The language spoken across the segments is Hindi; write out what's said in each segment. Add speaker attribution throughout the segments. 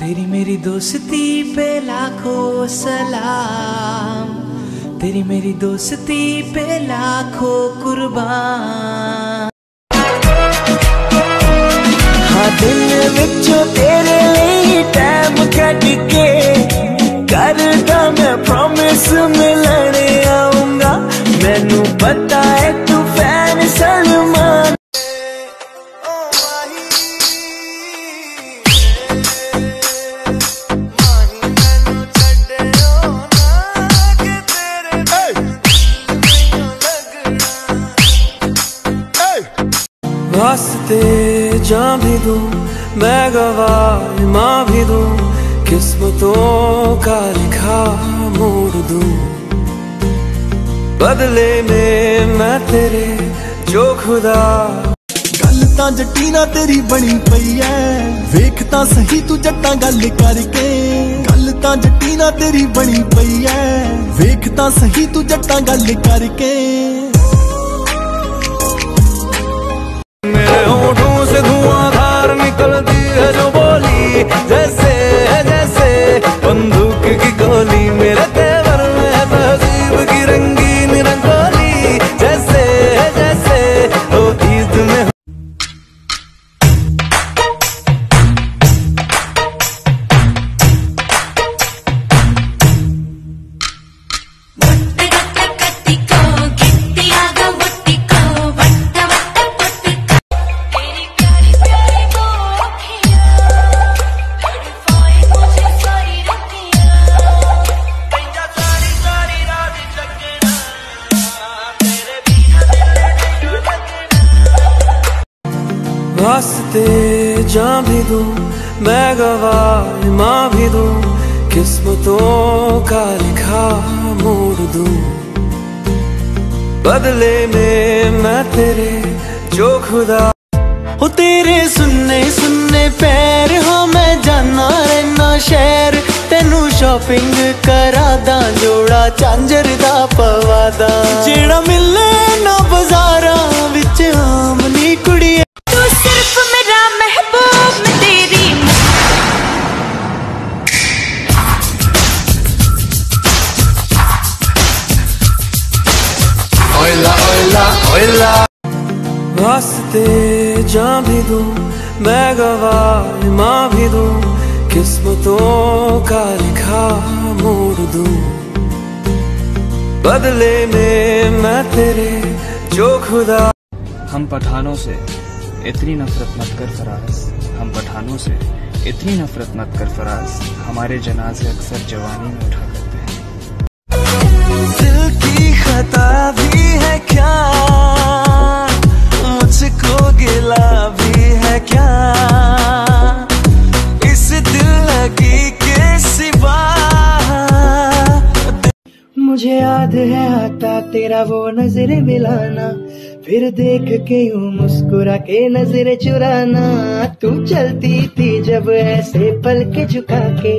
Speaker 1: तेरी मेरी दोस्ती पे लाखों सलाम, तेरी मेरी दोस्ती पे लाखों कुर्बान। हाँ दिल विचों वास्ते जा भी दूं मैं गवाह माँ भी दूं किस्मतों का लिखा मोड़ दूं बदले में मैं तेरे जो खुदा
Speaker 2: ਗੱਲ ਤਾਂ ਜੱਟੀ ਨਾ ਤੇਰੀ ਬਣੀ ਪਈ ਐ ਵੇਖ ਤਾਂ ਸਹੀ ਤੂੰ ਜੱਟਾਂ ਗੱਲ ਕਰਕੇ ਗੱਲ ਤਾਂ ਜੱਟੀ ਨਾ ਤੇਰੀ ਬਣੀ ਪਈ ਐ ਵੇਖ ਤਾਂ ਸਹੀ ਤੂੰ ਜੱਟਾਂ ਗੱਲ ਕਰਕੇ
Speaker 1: वास्ते जा भी दूँ, मैं गवाह माँ भी दूँ, किस्मतों का लिखा मोड़ दूँ। बदले में मैं तेरे, जो खुदा हो तेरे सुनने सुनने पैर हो, मैं जाना रहना शहर। तेनू शॉपिंग करा दा, जोड़ा चांजर दा पवा दा। जेड़ा मिले ओला ओला ओला वास्ते जा भी दूँ मैं गवाह माँ भी दूँ किस्मतों का लिखा मोड़ दूँ। बदले में मैं तेरे जो खुदा।
Speaker 3: हम पठानों से इतनी नफरत मत कर फराज। हम पठानों से इतनी नफरत मत कर फराज। हमारे जनाजे अक्सर जवानी में उठा करते हैं।
Speaker 1: दिल की खता भी है क्या? लगी के सिवा मुझे याद है आता तेरा वो नज़र मिलाना फिर देख के यूँ मुस्कुरा के नज़र चुराना तू चलती थी जब ऐसे पल के झुका के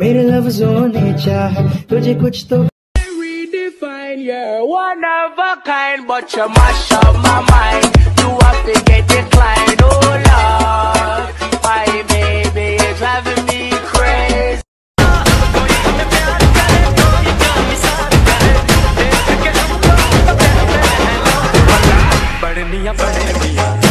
Speaker 1: मेरे लफ्जों ने चाह तुझे कुछ तो
Speaker 4: redefine. You're one of a kind, but you mash up my mind. You have to get declined, oh पढ़निया पढ़निया।